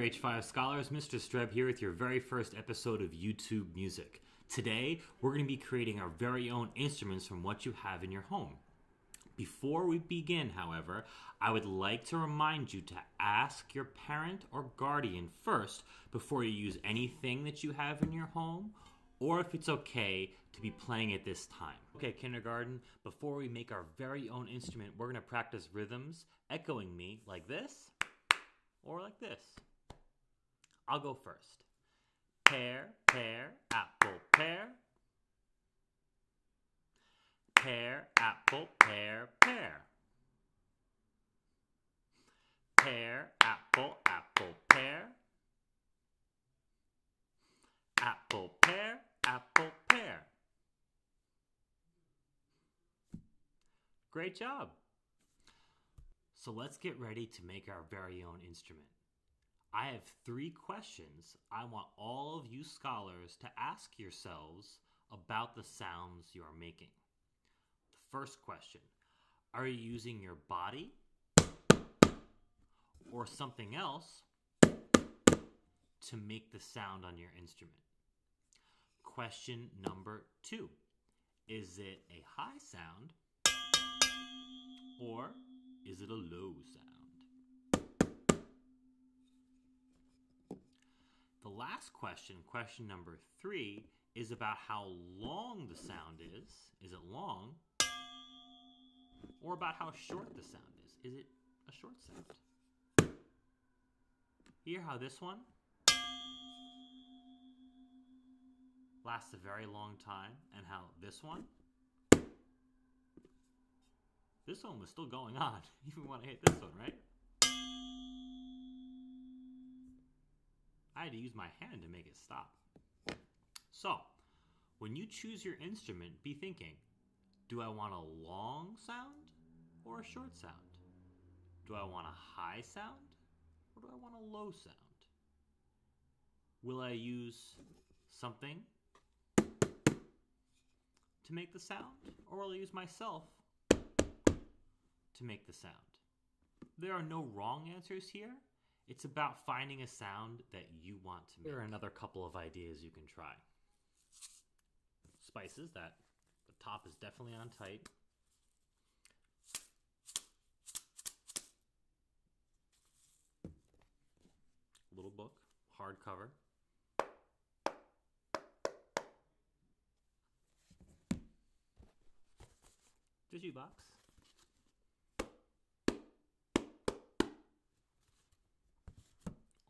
H5 Scholars, Mr. Streb here with your very first episode of YouTube Music. Today, we're going to be creating our very own instruments from what you have in your home. Before we begin, however, I would like to remind you to ask your parent or guardian first before you use anything that you have in your home, or if it's okay to be playing at this time. Okay, kindergarten, before we make our very own instrument, we're going to practice rhythms echoing me like this or like this. I'll go first. Pear, pear, apple, pear. Pear, apple, pear, pear. Pear, apple, apple, pear. Apple, pear, apple, pear. Great job. So let's get ready to make our very own instrument. I have three questions I want all of you scholars to ask yourselves about the sounds you are making. The first question Are you using your body or something else to make the sound on your instrument? Question number two Is it a high sound or is it a low sound? The last question, question number three, is about how long the sound is. Is it long? Or about how short the sound is. Is it a short sound? Hear how this one lasts a very long time and how this one this one was still going on, even when I hit this one, right? I had to use my hand to make it stop. So, when you choose your instrument, be thinking, do I want a long sound or a short sound? Do I want a high sound or do I want a low sound? Will I use something to make the sound or will I use myself to make the sound. There are no wrong answers here. It's about finding a sound that you want to make. There are another couple of ideas you can try. Spices that the top is definitely on tight. Little book, hardcover. Tissue box.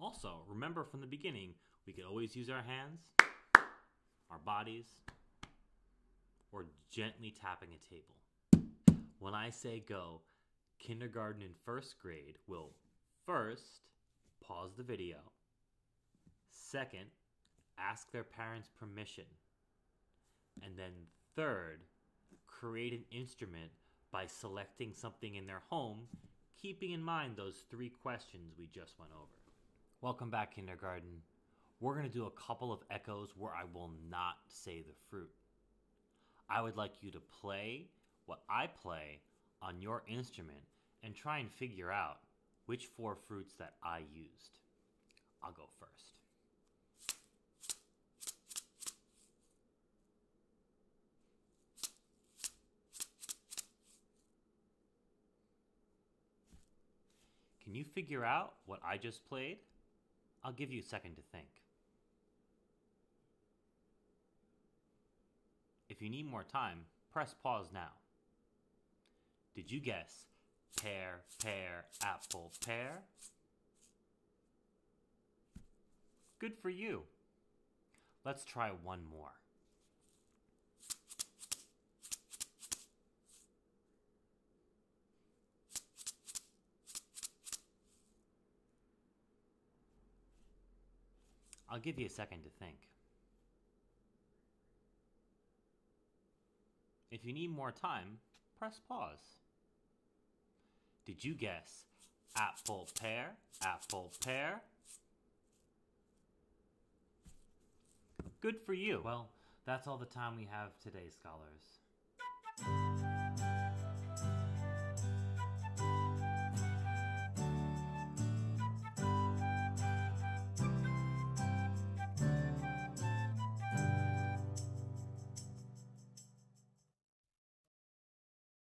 Also, remember from the beginning, we could always use our hands, our bodies, or gently tapping a table. When I say go, kindergarten and first grade will first pause the video, second, ask their parents' permission, and then third, create an instrument by selecting something in their home, keeping in mind those three questions we just went over. Welcome back, kindergarten. We're going to do a couple of echoes where I will not say the fruit. I would like you to play what I play on your instrument and try and figure out which four fruits that I used. I'll go first. Can you figure out what I just played? I'll give you a second to think. If you need more time, press pause now. Did you guess pear, pear, apple, pear? Good for you. Let's try one more. I'll give you a second to think. If you need more time, press pause. Did you guess apple, pear, apple, pear? Good for you. Well, that's all the time we have today, scholars.